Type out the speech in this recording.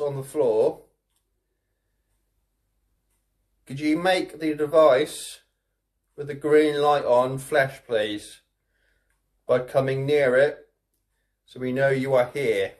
on the floor. Could you make the device with the green light on flash please by coming near it so we know you are here.